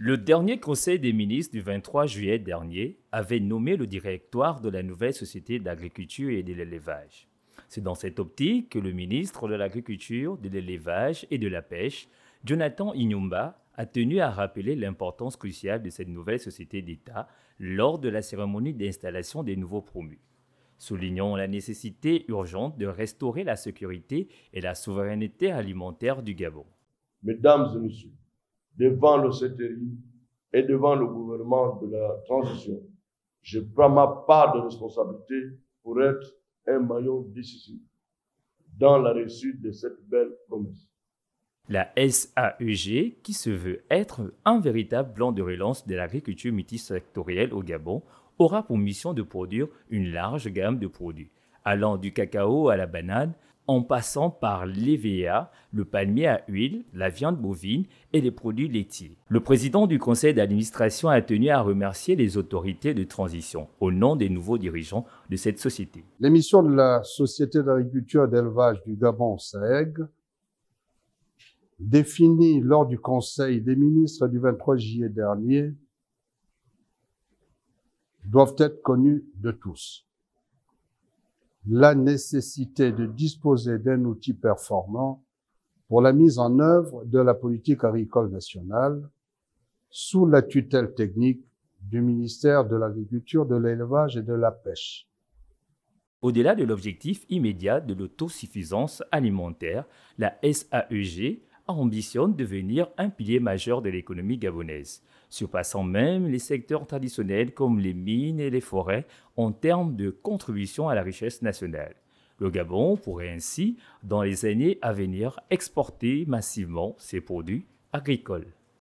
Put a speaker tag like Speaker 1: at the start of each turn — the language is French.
Speaker 1: Le dernier Conseil des ministres du 23 juillet dernier avait nommé le directoire de la nouvelle Société d'agriculture et de l'élevage. C'est dans cette optique que le ministre de l'Agriculture, de l'Élevage et de la Pêche, Jonathan Inyumba, a tenu à rappeler l'importance cruciale de cette nouvelle société d'État lors de la cérémonie d'installation des nouveaux promus. Soulignons la nécessité urgente de restaurer la sécurité et la souveraineté alimentaire du Gabon.
Speaker 2: Mesdames et messieurs, devant le CTI et devant le gouvernement de la transition, je prends ma part de responsabilité pour être un maillon décisif dans la réussite de cette belle promesse.
Speaker 1: La SAEG, qui se veut être un véritable plan de relance de l'agriculture multisectorielle au Gabon, aura pour mission de produire une large gamme de produits, allant du cacao à la banane, en passant par l'EVA, le palmier à huile, la viande bovine et les produits laitiers. Le président du conseil d'administration a tenu à remercier les autorités de transition au nom des nouveaux dirigeants de cette société.
Speaker 3: L'émission de la Société d'agriculture et d'élevage du Gabon, SAEG, définie lors du conseil des ministres du 23 juillet dernier, doivent être connues de tous la nécessité de disposer d'un outil performant pour la mise en œuvre de la politique agricole nationale sous la tutelle technique du ministère de l'Agriculture, de l'Élevage et de la Pêche.
Speaker 1: Au-delà de l'objectif immédiat de l'autosuffisance alimentaire, la SAEG ambitionne devenir un pilier majeur de l'économie gabonaise, surpassant même les secteurs traditionnels comme les mines et les forêts en termes de contribution à la richesse nationale. Le Gabon pourrait ainsi, dans les années à venir, exporter massivement ses produits agricoles.